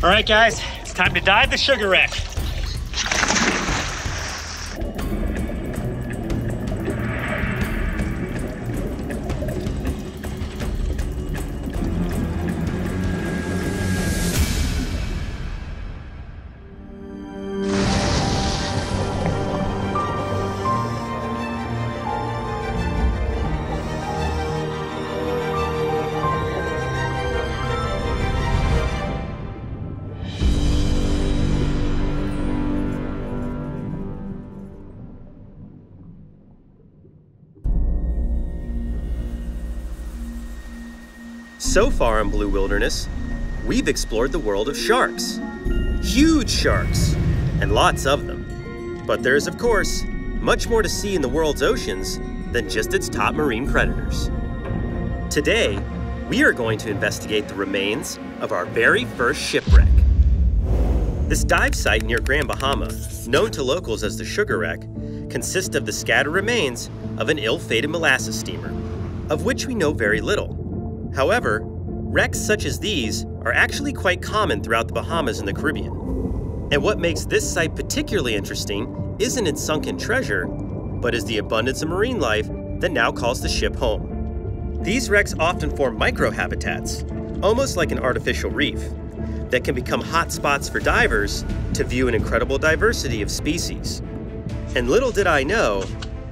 All right, guys, it's time to dive the sugar wreck. So far on Blue Wilderness, we've explored the world of sharks. Huge sharks, and lots of them. But there is, of course, much more to see in the world's oceans than just its top marine predators. Today, we are going to investigate the remains of our very first shipwreck. This dive site near Grand Bahama, known to locals as the Sugar Wreck, consists of the scattered remains of an ill-fated molasses steamer, of which we know very little. However, wrecks such as these are actually quite common throughout the Bahamas and the Caribbean. And what makes this site particularly interesting isn't its sunken treasure, but is the abundance of marine life that now calls the ship home. These wrecks often form microhabitats, almost like an artificial reef, that can become hot spots for divers to view an incredible diversity of species. And little did I know,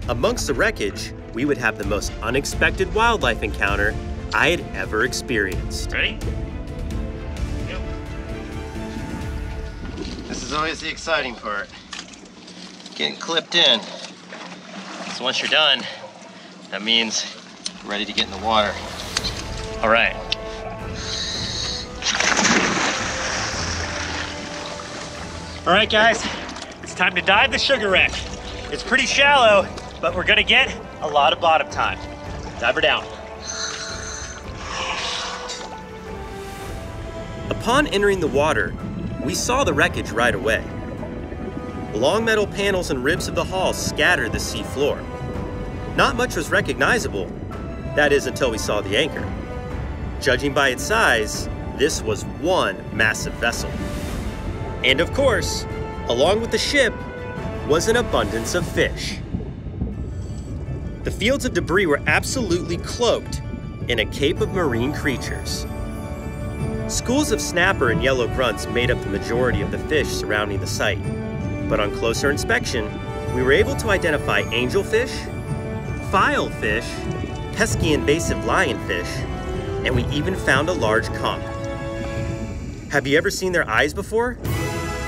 amongst the wreckage, we would have the most unexpected wildlife encounter I had ever experienced. Ready? Yep. This is always the exciting part. Getting clipped in. So once you're done, that means you're ready to get in the water. All right. All right, guys, it's time to dive the sugar wreck. It's pretty shallow, but we're gonna get a lot of bottom time. Dive her down. Upon entering the water, we saw the wreckage right away. Long metal panels and ribs of the hull scattered the sea floor. Not much was recognizable, that is until we saw the anchor. Judging by its size, this was one massive vessel. And of course, along with the ship was an abundance of fish. The fields of debris were absolutely cloaked in a cape of marine creatures. Schools of snapper and yellow grunts made up the majority of the fish surrounding the site. But on closer inspection, we were able to identify angelfish, filefish, pesky invasive lionfish, and we even found a large conch. Have you ever seen their eyes before?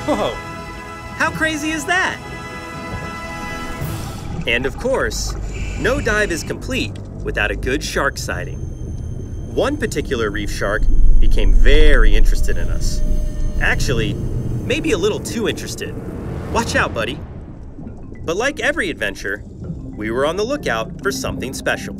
Whoa, how crazy is that? And of course, no dive is complete without a good shark sighting. One particular reef shark became very interested in us. Actually, maybe a little too interested. Watch out, buddy. But like every adventure, we were on the lookout for something special.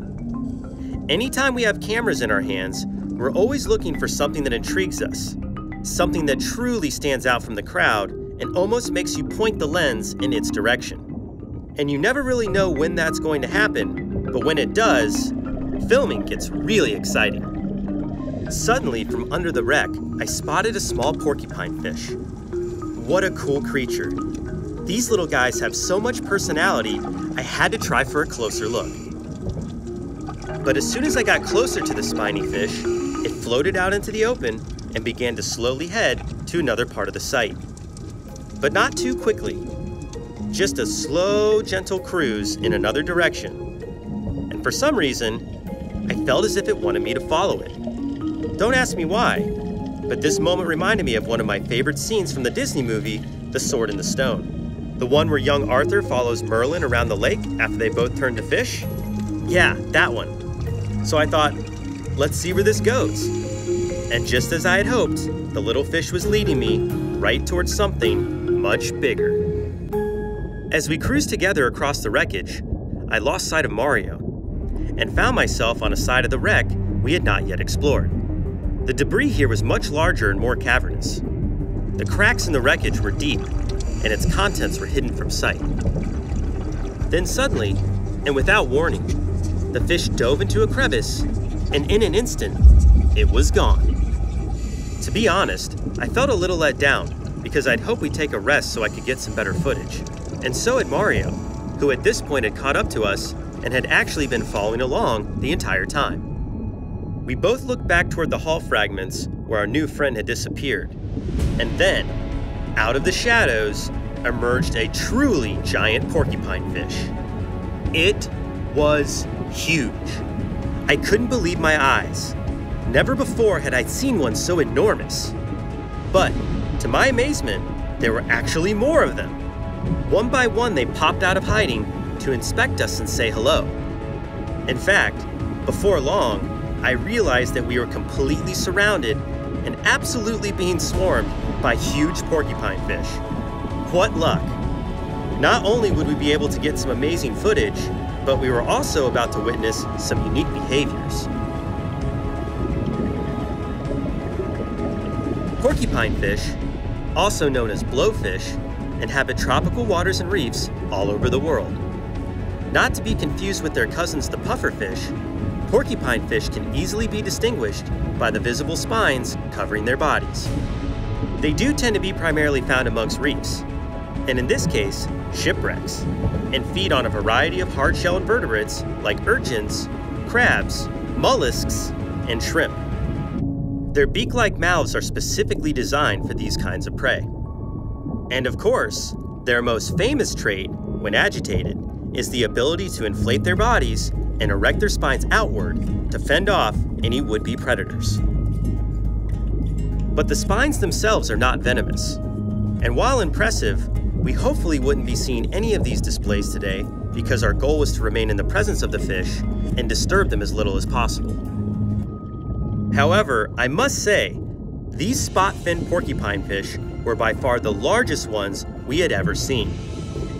Anytime we have cameras in our hands, we're always looking for something that intrigues us, something that truly stands out from the crowd and almost makes you point the lens in its direction. And you never really know when that's going to happen, but when it does, filming gets really exciting. Suddenly, from under the wreck, I spotted a small porcupine fish. What a cool creature. These little guys have so much personality, I had to try for a closer look. But as soon as I got closer to the spiny fish, it floated out into the open and began to slowly head to another part of the site. But not too quickly. Just a slow, gentle cruise in another direction. And for some reason, I felt as if it wanted me to follow it. Don't ask me why, but this moment reminded me of one of my favorite scenes from the Disney movie, The Sword in the Stone. The one where young Arthur follows Merlin around the lake after they both turn to fish? Yeah, that one. So I thought, let's see where this goes. And just as I had hoped, the little fish was leading me right towards something much bigger. As we cruised together across the wreckage, I lost sight of Mario and found myself on a side of the wreck we had not yet explored. The debris here was much larger and more cavernous. The cracks in the wreckage were deep, and its contents were hidden from sight. Then suddenly, and without warning, the fish dove into a crevice, and in an instant, it was gone. To be honest, I felt a little let down because I'd hoped we'd take a rest so I could get some better footage. And so had Mario, who at this point had caught up to us and had actually been following along the entire time. We both looked back toward the hall fragments where our new friend had disappeared. And then, out of the shadows, emerged a truly giant porcupine fish. It was huge. I couldn't believe my eyes. Never before had I seen one so enormous. But, to my amazement, there were actually more of them. One by one, they popped out of hiding to inspect us and say hello. In fact, before long, I realized that we were completely surrounded and absolutely being swarmed by huge porcupine fish. What luck! Not only would we be able to get some amazing footage, but we were also about to witness some unique behaviors. Porcupine fish, also known as blowfish, inhabit tropical waters and reefs all over the world. Not to be confused with their cousins the pufferfish, porcupine fish can easily be distinguished by the visible spines covering their bodies. They do tend to be primarily found amongst reefs, and in this case, shipwrecks, and feed on a variety of hard-shell invertebrates like urchins, crabs, mollusks, and shrimp. Their beak-like mouths are specifically designed for these kinds of prey. And of course, their most famous trait, when agitated, is the ability to inflate their bodies and erect their spines outward to fend off any would-be predators. But the spines themselves are not venomous. And while impressive, we hopefully wouldn't be seeing any of these displays today because our goal was to remain in the presence of the fish and disturb them as little as possible. However, I must say, these spot-fin porcupine fish were by far the largest ones we had ever seen.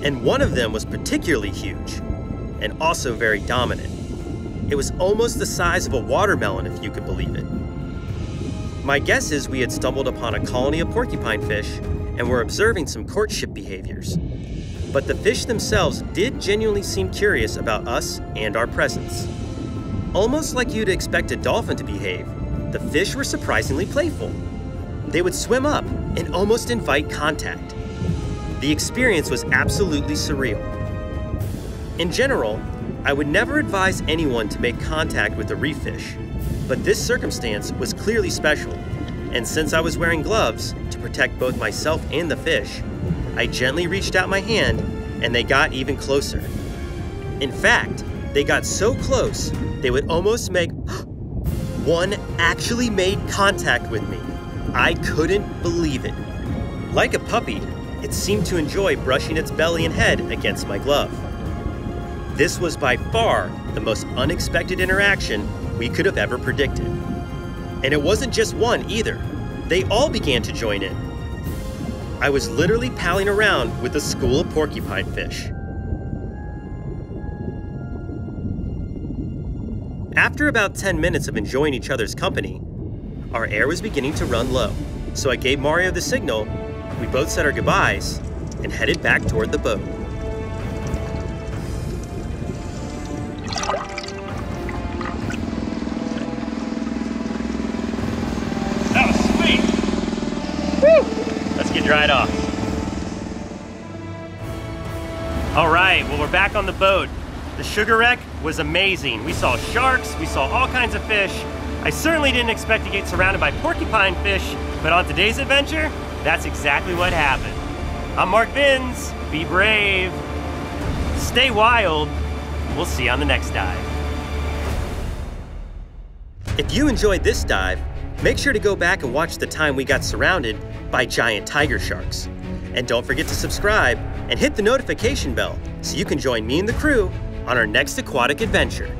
And one of them was particularly huge, and also very dominant. It was almost the size of a watermelon, if you could believe it. My guess is we had stumbled upon a colony of porcupine fish and were observing some courtship behaviors. But the fish themselves did genuinely seem curious about us and our presence. Almost like you'd expect a dolphin to behave, the fish were surprisingly playful. They would swim up and almost invite contact. The experience was absolutely surreal. In general, I would never advise anyone to make contact with a reef fish, but this circumstance was clearly special, and since I was wearing gloves to protect both myself and the fish, I gently reached out my hand and they got even closer. In fact, they got so close, they would almost make one actually made contact with me. I couldn't believe it. Like a puppy, it seemed to enjoy brushing its belly and head against my glove. This was by far the most unexpected interaction we could have ever predicted. And it wasn't just one either. They all began to join in. I was literally palling around with a school of porcupine fish. After about 10 minutes of enjoying each other's company, our air was beginning to run low, so I gave Mario the signal, we both said our goodbyes, and headed back toward the boat. Dried off. All right, well, we're back on the boat. The sugar wreck was amazing. We saw sharks, we saw all kinds of fish. I certainly didn't expect to get surrounded by porcupine fish, but on today's adventure, that's exactly what happened. I'm Mark Vins. Be brave. Stay wild. We'll see you on the next dive. If you enjoyed this dive, make sure to go back and watch the time we got surrounded by giant tiger sharks. And don't forget to subscribe and hit the notification bell so you can join me and the crew on our next aquatic adventure.